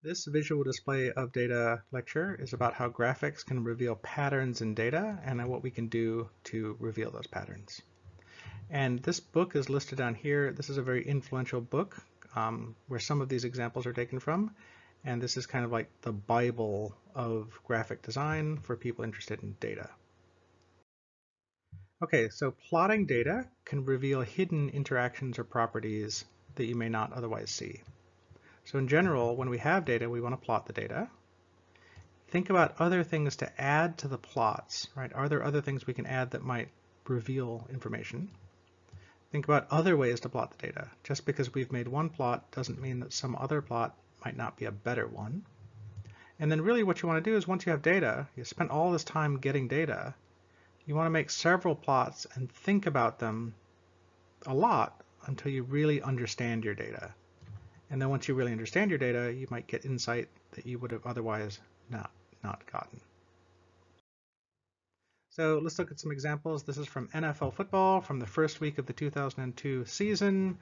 This visual display of data lecture is about how graphics can reveal patterns in data and what we can do to reveal those patterns. And this book is listed down here. This is a very influential book um, where some of these examples are taken from. And this is kind of like the Bible of graphic design for people interested in data. Okay, so plotting data can reveal hidden interactions or properties that you may not otherwise see. So in general, when we have data, we want to plot the data. Think about other things to add to the plots, right? Are there other things we can add that might reveal information? Think about other ways to plot the data. Just because we've made one plot doesn't mean that some other plot might not be a better one. And then really what you want to do is once you have data, you spent all this time getting data, you want to make several plots and think about them a lot until you really understand your data. And then once you really understand your data, you might get insight that you would have otherwise not, not gotten. So let's look at some examples. This is from NFL football from the first week of the 2002 season.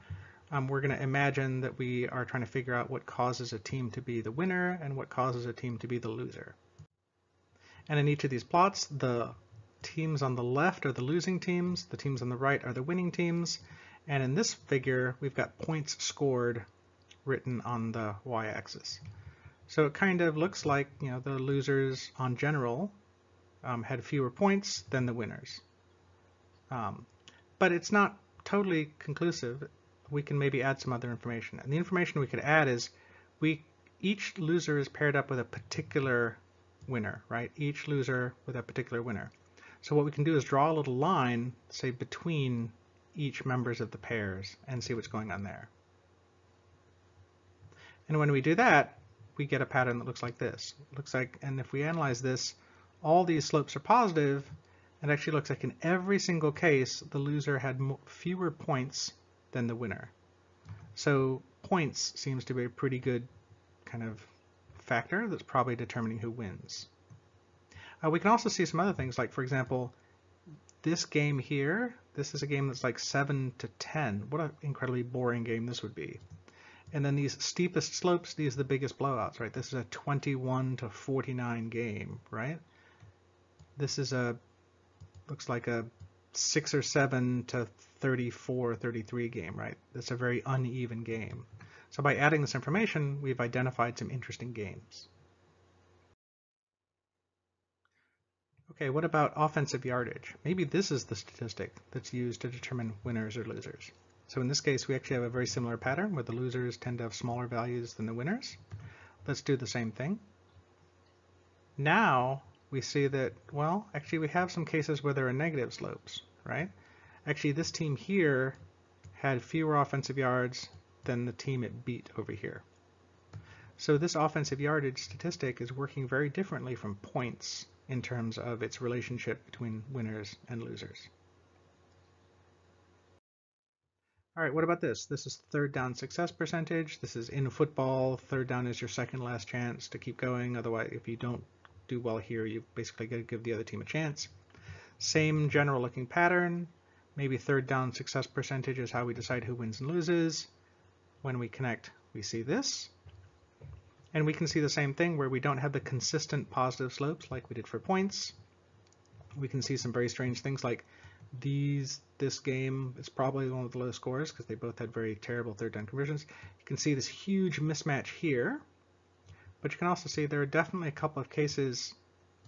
Um, we're going to imagine that we are trying to figure out what causes a team to be the winner and what causes a team to be the loser. And in each of these plots, the teams on the left are the losing teams, the teams on the right are the winning teams, and in this figure, we've got points scored written on the y-axis. So it kind of looks like you know the losers on general um, had fewer points than the winners. Um, but it's not totally conclusive. We can maybe add some other information. And the information we could add is we each loser is paired up with a particular winner, right? Each loser with a particular winner. So what we can do is draw a little line, say, between each members of the pairs and see what's going on there. And when we do that, we get a pattern that looks like this. It looks like, and if we analyze this, all these slopes are positive. It actually looks like in every single case, the loser had fewer points than the winner. So points seems to be a pretty good kind of factor that's probably determining who wins. Uh, we can also see some other things, like for example, this game here, this is a game that's like 7 to 10. What an incredibly boring game this would be. And then these steepest slopes, these are the biggest blowouts, right? This is a 21 to 49 game, right? This is a, looks like a 6 or 7 to 34, 33 game, right? That's a very uneven game. So by adding this information, we've identified some interesting games. Okay, what about offensive yardage? Maybe this is the statistic that's used to determine winners or losers. So in this case, we actually have a very similar pattern where the losers tend to have smaller values than the winners. Let's do the same thing. Now we see that, well, actually we have some cases where there are negative slopes, right? Actually, this team here had fewer offensive yards than the team it beat over here. So this offensive yardage statistic is working very differently from points in terms of its relationship between winners and losers. All right, what about this? This is third down success percentage. This is in football. Third down is your second last chance to keep going. Otherwise, if you don't do well here, you basically got to give the other team a chance. Same general looking pattern. Maybe third down success percentage is how we decide who wins and loses. When we connect, we see this. And we can see the same thing where we don't have the consistent positive slopes like we did for points. We can see some very strange things like these this game is probably one of the lowest scores because they both had very terrible third down conversions. You can see this huge mismatch here, but you can also see there are definitely a couple of cases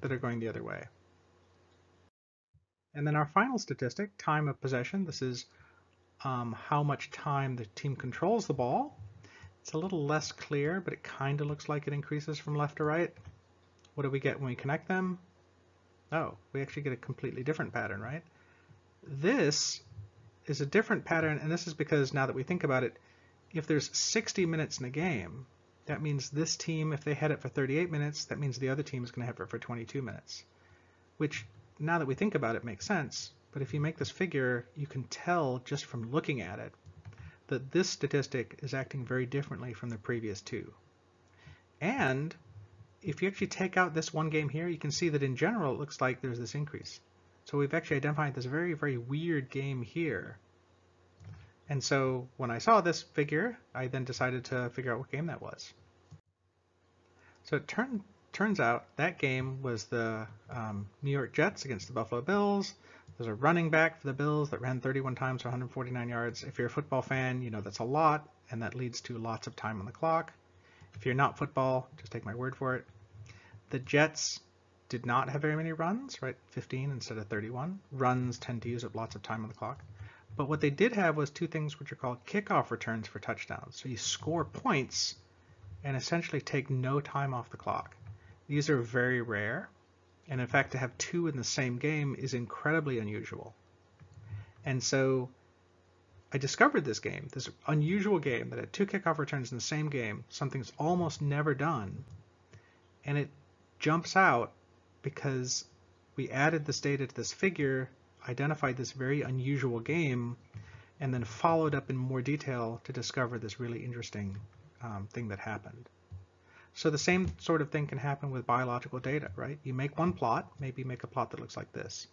that are going the other way. And then our final statistic, time of possession. This is um, how much time the team controls the ball. It's a little less clear, but it kind of looks like it increases from left to right. What do we get when we connect them? Oh, we actually get a completely different pattern, right? This is a different pattern, and this is because now that we think about it, if there's 60 minutes in a game, that means this team, if they had it for 38 minutes, that means the other team is going to have it for 22 minutes. Which, now that we think about it, makes sense. But if you make this figure, you can tell just from looking at it that this statistic is acting very differently from the previous two. And if you actually take out this one game here, you can see that in general it looks like there's this increase. So we've actually identified this very, very weird game here. And so when I saw this figure, I then decided to figure out what game that was. So it turn, turns out that game was the um, New York Jets against the Buffalo Bills. There's a running back for the Bills that ran 31 times for 149 yards. If you're a football fan, you know that's a lot, and that leads to lots of time on the clock. If you're not football, just take my word for it. The Jets did not have very many runs, right? 15 instead of 31. Runs tend to use up lots of time on the clock. But what they did have was two things which are called kickoff returns for touchdowns. So you score points and essentially take no time off the clock. These are very rare. And in fact, to have two in the same game is incredibly unusual. And so I discovered this game, this unusual game that had two kickoff returns in the same game, something's almost never done. And it jumps out because we added this data to this figure, identified this very unusual game, and then followed up in more detail to discover this really interesting um, thing that happened. So the same sort of thing can happen with biological data, right? You make one plot, maybe make a plot that looks like this.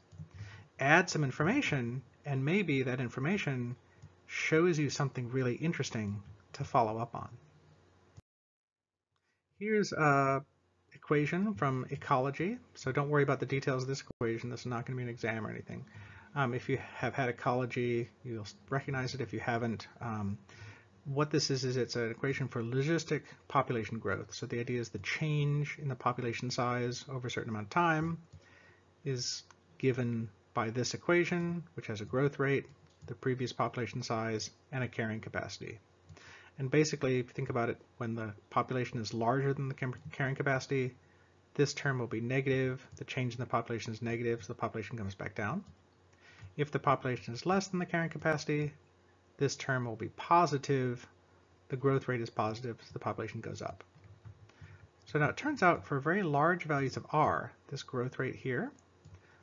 Add some information, and maybe that information shows you something really interesting to follow up on. Here's a equation from ecology. So don't worry about the details of this equation. This is not going to be an exam or anything. Um, if you have had ecology, you'll recognize it. If you haven't, um, what this is, is it's an equation for logistic population growth. So the idea is the change in the population size over a certain amount of time is given by this equation, which has a growth rate, the previous population size, and a carrying capacity. And basically, if you think about it, when the population is larger than the carrying capacity, this term will be negative, the change in the population is negative, so the population comes back down. If the population is less than the carrying capacity, this term will be positive, the growth rate is positive, so the population goes up. So now it turns out for very large values of R, this growth rate here,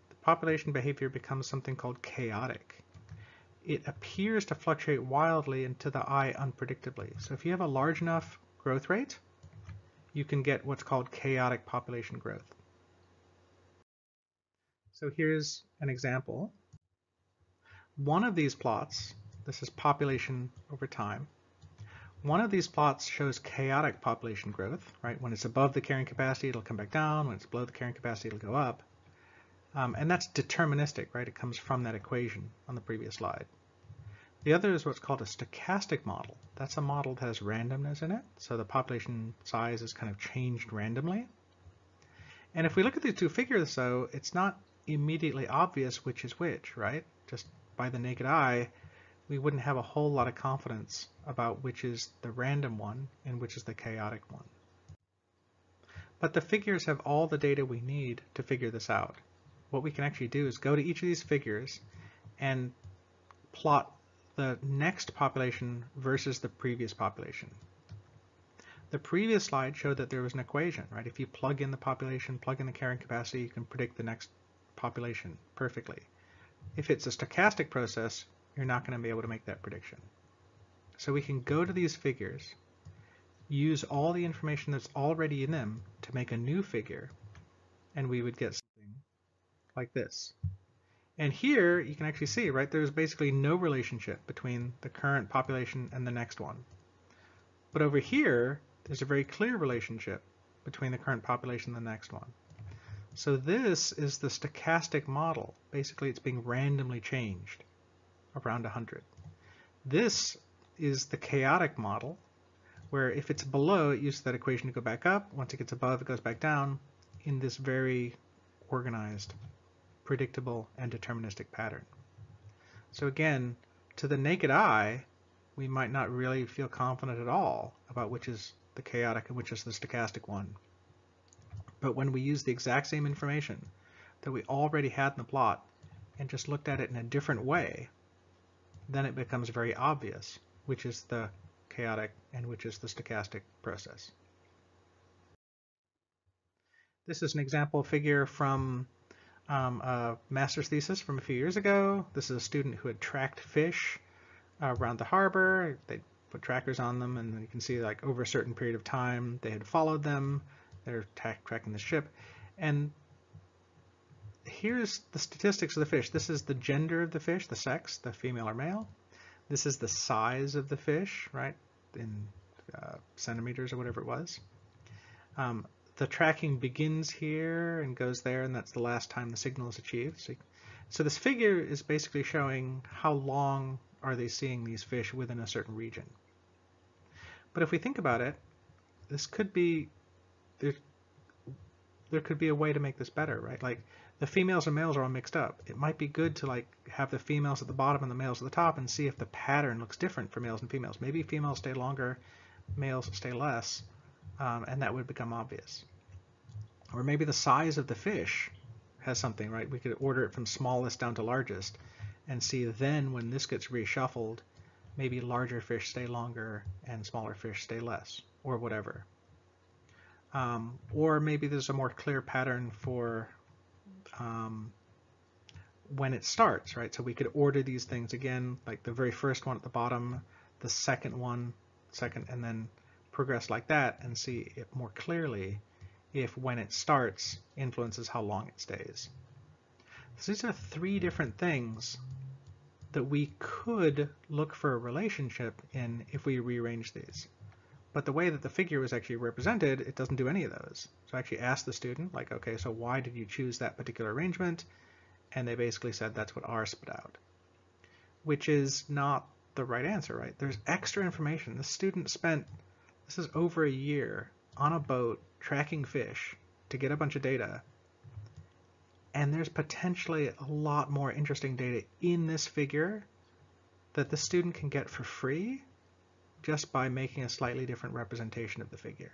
the population behavior becomes something called chaotic it appears to fluctuate wildly and to the eye unpredictably. So if you have a large enough growth rate, you can get what's called chaotic population growth. So here's an example. One of these plots, this is population over time, one of these plots shows chaotic population growth, right? When it's above the carrying capacity, it'll come back down. When it's below the carrying capacity, it'll go up. Um, and that's deterministic, right? It comes from that equation on the previous slide. The other is what's called a stochastic model. That's a model that has randomness in it, so the population size is kind of changed randomly. And if we look at these two figures, though, it's not immediately obvious which is which, right? Just by the naked eye, we wouldn't have a whole lot of confidence about which is the random one and which is the chaotic one. But the figures have all the data we need to figure this out what we can actually do is go to each of these figures and plot the next population versus the previous population. The previous slide showed that there was an equation, right? If you plug in the population, plug in the carrying capacity, you can predict the next population perfectly. If it's a stochastic process, you're not going to be able to make that prediction. So we can go to these figures, use all the information that's already in them to make a new figure, and we would get like this. And here you can actually see, right, there's basically no relationship between the current population and the next one. But over here, there's a very clear relationship between the current population and the next one. So this is the stochastic model. Basically, it's being randomly changed around 100. This is the chaotic model, where if it's below, it uses that equation to go back up. Once it gets above, it goes back down in this very organized predictable, and deterministic pattern. So again, to the naked eye, we might not really feel confident at all about which is the chaotic and which is the stochastic one. But when we use the exact same information that we already had in the plot and just looked at it in a different way, then it becomes very obvious which is the chaotic and which is the stochastic process. This is an example figure from um, a master's thesis from a few years ago. This is a student who had tracked fish around the harbor. They put trackers on them, and you can see like over a certain period of time, they had followed them. They're tracking the ship. And here's the statistics of the fish. This is the gender of the fish, the sex, the female or male. This is the size of the fish, right, in uh, centimeters or whatever it was. Um, the tracking begins here and goes there, and that's the last time the signal is achieved. So, so this figure is basically showing how long are they seeing these fish within a certain region. But if we think about it, this could be there. There could be a way to make this better, right? Like the females and males are all mixed up. It might be good to like have the females at the bottom and the males at the top and see if the pattern looks different for males and females. Maybe females stay longer, males stay less, um, and that would become obvious. Or maybe the size of the fish has something, right? We could order it from smallest down to largest and see then when this gets reshuffled, maybe larger fish stay longer and smaller fish stay less, or whatever. Um, or maybe there's a more clear pattern for um, when it starts, right? So we could order these things again, like the very first one at the bottom, the second one, second, and then progress like that and see it more clearly if when it starts influences how long it stays. So these are three different things that we could look for a relationship in if we rearrange these. But the way that the figure was actually represented, it doesn't do any of those. So I actually asked the student, like, okay, so why did you choose that particular arrangement? And they basically said that's what R spit out, which is not the right answer, right? There's extra information. The student spent, this is over a year on a boat tracking fish to get a bunch of data. And there's potentially a lot more interesting data in this figure that the student can get for free just by making a slightly different representation of the figure.